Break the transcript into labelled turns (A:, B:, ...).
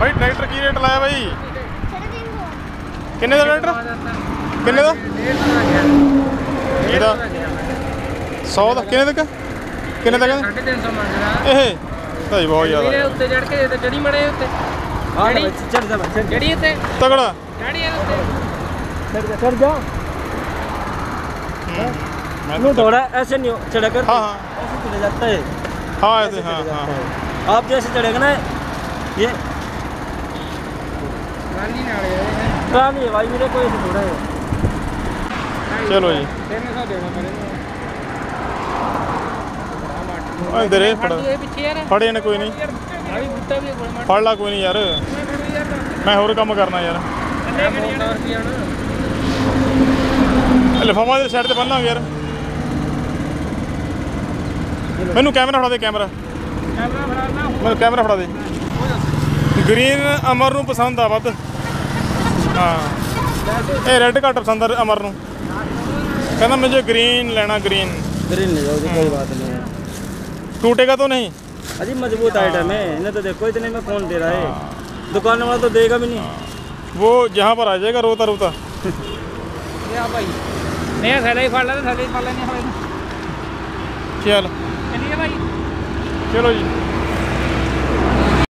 A: ਭਾਈ tractor ਕੀ rate ਲਾਇਆ ਬਾਈ
B: ਸਾਢੇ ਤਿੰਨ ਸੌ
A: ਕਿੰਨੇ ਦਾ ਟਰੈਕਟਰ ਕਿੰਨੇ ਦਾ ਇਹਦਾ 100 ਦਾ ਕਿੰਨੇ ਦਾ ਕਿੰਨੇ ਦਾ ਕਹਿੰਦਾ
C: 350 ਮੰਗਦਾ
A: ਇਹ ਭਾਈ ਬਹੁਤ
C: ਇਹਦੇ
A: ਜ਼ਿਆਦਾ
C: ਉੱਤੇ ਚੜ ਕੇ ਤੇ ਚੜੀ ਮੜੇ ਉੱਤੇ
D: हाँ
C: ਜਿਹੜੀ
D: चढ़ जा भाई चढ़
C: ਜਿਹੜੀ ਉੱਤੇ
A: ਤਗੜਾ
C: ਚੜੀ ਇਹਦੇ ਉੱਤੇ
D: चढ़ जा चढ़ जा
A: ਮੈਂ
D: नो थोड़ा ऐसे नहीं हो- चढ़ा कर
A: हाँ, हाँ।
D: ऐसे चले जाता है
A: ਹਾਂ ਇਹ
D: ऐसे
A: ਤੇ ਹਾਂ
D: चले
A: ਹਾਂ
D: जाता है आप जैसे चढ़ेगा ना ये
C: ਨਾਲ
D: ਹੈ ਟਰਾਲੀ ਹੈ ਭਾਈ ਮੇਰੇ ਕੋਈ ਥੋੜਾ ਹੈ
A: ਚਲੋ ਜੀ।
C: 300 ਦੇਣਾ ਮੇਰੇ
A: ਅੰਦਰ ਫੜ ਫੜੇ। ਨੇ। ਕੋਈ ਨਹੀਂ ਫੜ ਲਾ ਕੋਈ ਨਹੀਂ ਯਾਰ। ਮੈਂ ਹੋਰ ਕੰਮ ਕਰਨਾ ਯਾਰ। ਲਫਾਵਾ ਦੇ ਸਾਈਡ ਤੇ ਬੰਨਾਂਗੇ ਯਾਰ। ਮੈਨੂੰ ਕੈਮਰਾ ਫੜਾ ਦੇ ਕੈਮਰਾ।
C: ਕੈਮਰਾ ਫੜਾ
A: ਮੈਨੂੰ ਕੈਮਰਾ ਫੜਾ ਦੇ। ਗ੍ਰੀਨ ਅਮਰ ਨੂੰ ਪਸੰਦ ਆ ਵੱਧ। ਹਾਂ ਇਹ ਰੈੱਡ ਘੱਟ ਪਸੰਦ ਆ ਅਮਰ ਨੂੰ ਕਹਿੰਦਾ ਮੈਨੂੰ ਗ੍ਰੀਨ ਲੈਣਾ ਗ੍ਰੀਨ
D: ग्रीन ले जाओ जी, कोई बात नहीं है
A: टूटेगा तो नहीं
D: अजी मजबूत आइटम है इन्हें तो देखो इतने में कौन दे रहा है दुकान वाला तो देगा भी नहीं
A: वो जहाँ पर आ जाएगा रोता रोता
C: ਇਹ ਆ ਭਾਈ ਨਹੀਂ ਇਹ ਥੱਲੇ ਹੀ ਫੜ ਲੈ ਤੇ ਥੱਲੇ ਹੀ ਫੜ ਲੈਣੀ ਹਲੇ
A: चल
C: ਕਿੰਨੀ ਹੈ ਭਾਈ
A: चलो जी